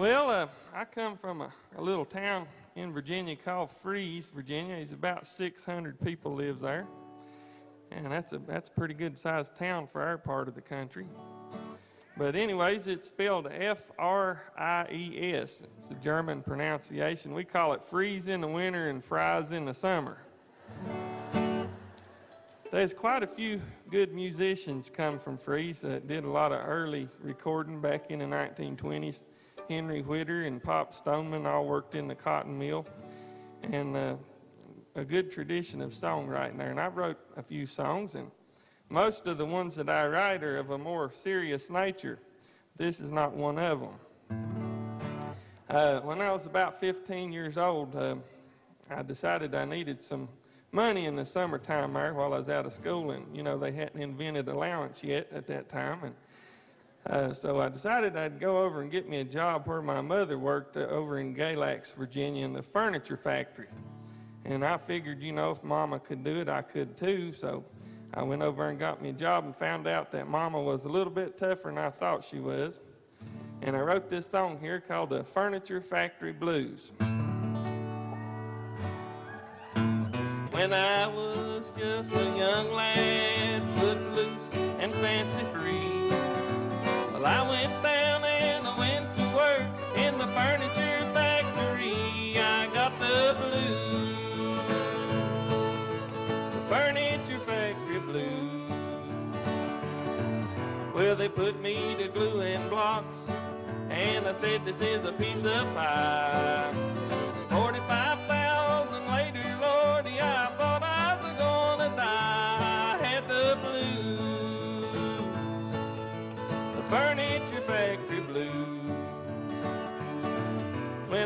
Well, uh, I come from a, a little town in Virginia called Fries, Virginia. It's about 600 people lives there, and that's a that's a pretty good sized town for our part of the country. But anyways, it's spelled F-R-I-E-S. It's a German pronunciation. We call it freeze in the winter and fries in the summer. There's quite a few good musicians come from Fries that did a lot of early recording back in the 1920s. Henry Whitter and Pop Stoneman all worked in the cotton mill, and uh, a good tradition of songwriting there. And I wrote a few songs, and most of the ones that I write are of a more serious nature. This is not one of them. Uh, when I was about 15 years old, uh, I decided I needed some money in the summertime there while I was out of school, and you know they hadn't invented allowance yet at that time, and uh, so I decided I'd go over and get me a job where my mother worked uh, over in Galax, Virginia, in the furniture factory. And I figured, you know, if Mama could do it, I could too. So I went over and got me a job and found out that Mama was a little bit tougher than I thought she was. And I wrote this song here called the Furniture Factory Blues. When I was just a young lad, footloose and fancy free, I went down and I went to work in the furniture factory. I got the blues, the furniture factory blues. Well, they put me to gluing blocks, and I said, This is a piece of pie.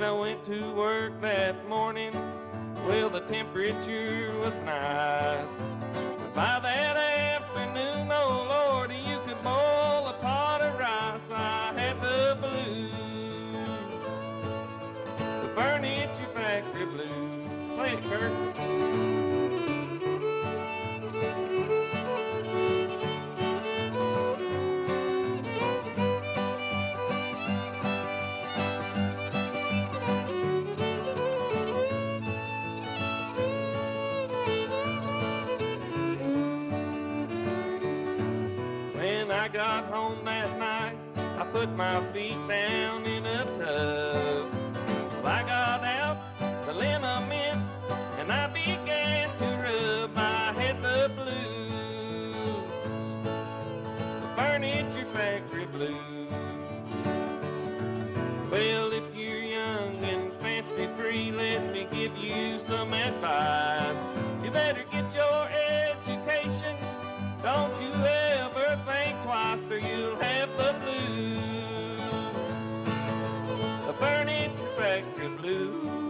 I went to work that morning, well, the temperature was nice. But by that afternoon, oh Lordy, you could boil a pot of rice. I had the blues the furniture factory blues. Play it, Kirk. Got home that night, I put my feet down in a tub. Well, I got out the liniment and I began to rub. I had the blues, the furniture factory blues. Furniture factory blues.